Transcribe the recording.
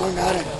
We're not in.